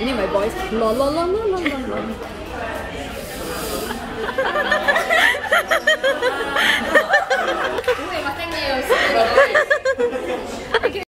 And then my voice, la la la la la la la.